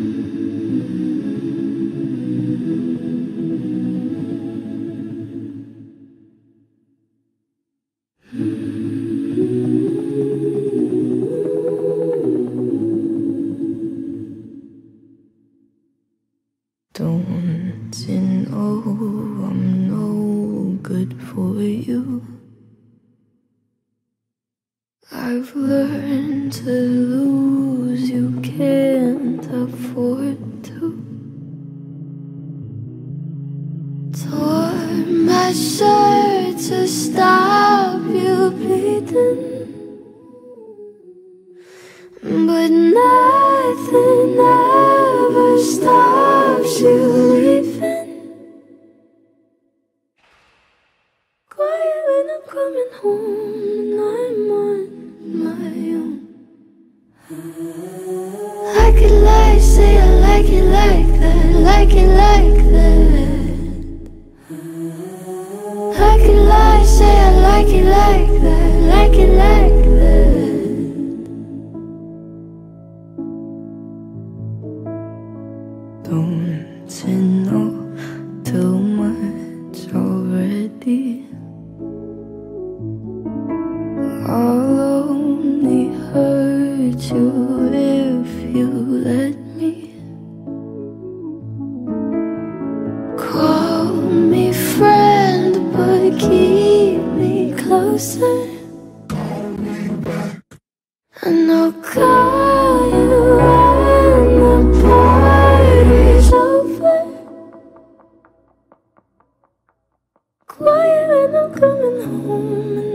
Don't you oh, know I'm no good for you? I've learned to lose, But nothing ever stops you leaving. Quiet when I'm coming home and I'm on my own. I could lie, say I like it like that, like it like that. I could lie, say I like it like that, it like. Don't you know too much already? I'll only hurt you if you let me. Call me friend, but keep me closer. I'll call you when the party's over. Quiet when I'm coming home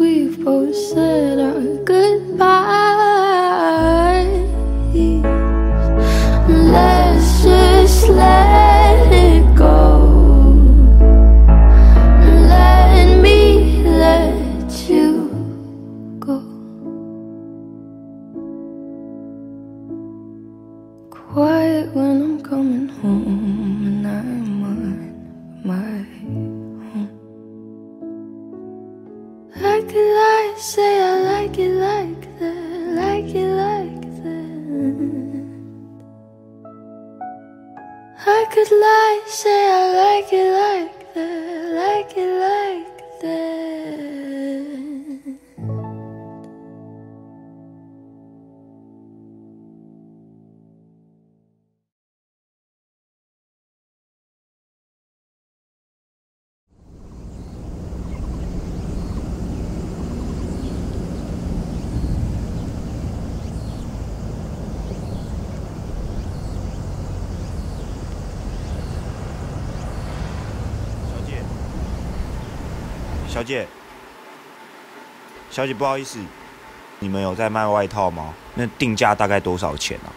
we've both said our goodbyes, let's just let it go. Let me let you go. Quiet when I'm coming home I could lie, say I like it like that, like it like that. I could lie, say I like it like that, like it like that. 小姐，小姐，不好意思，你们有在卖外套吗？那定价大概多少钱啊？